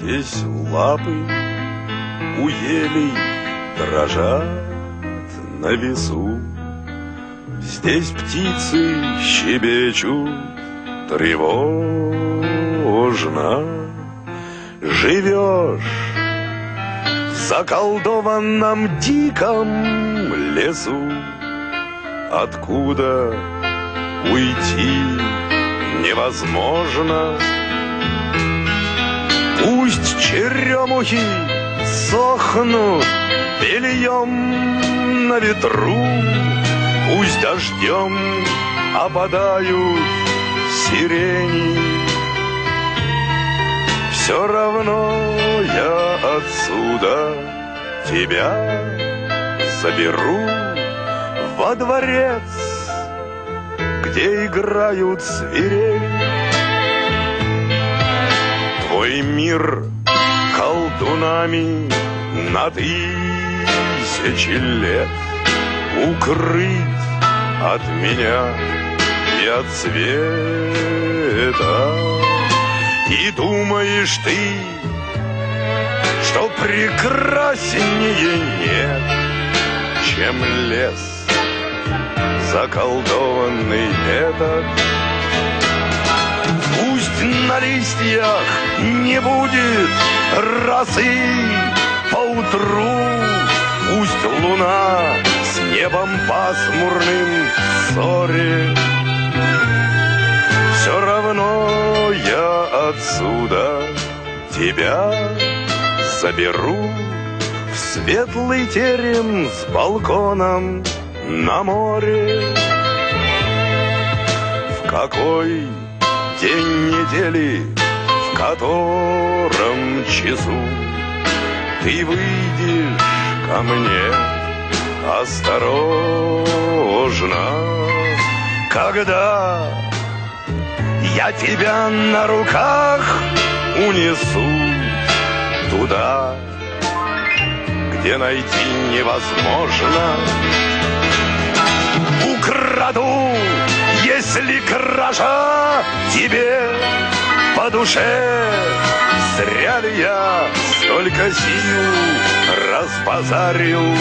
Здесь лапы у елей дрожат на весу. Здесь птицы щебечут тревожно. Живешь в заколдованном диком лесу, Откуда уйти невозможно. Пусть черемухи сохнут бельем на ветру, Пусть дождем опадают сирени. Все равно я отсюда тебя заберу во дворец, где играют зверей. Твой мир колдунами на тысячи лет укрыть от меня и от света. И думаешь ты, что прекраснее нет, чем лес заколдованный этот. Листьях не будет росы поутру, Пусть луна с небом пасмурным ссоре. Все равно я отсюда тебя заберу В светлый терем с балконом на море. В какой день недели, в котором часу Ты выйдешь ко мне. Осторожно, Когда я тебя на руках унесу туда, где найти невозможно. Украду, если кража тебе по душе. Зря ли я столько сил разбазарил?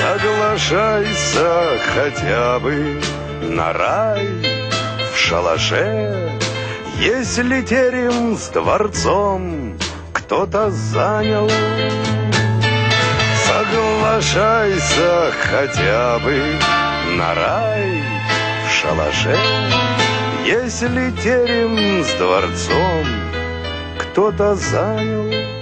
Соглашайся хотя бы на рай в шалаше, Если терем с дворцом кто-то занял. Соглашайся хотя бы на рай шалаше, Если терем с дворцом кто-то занял.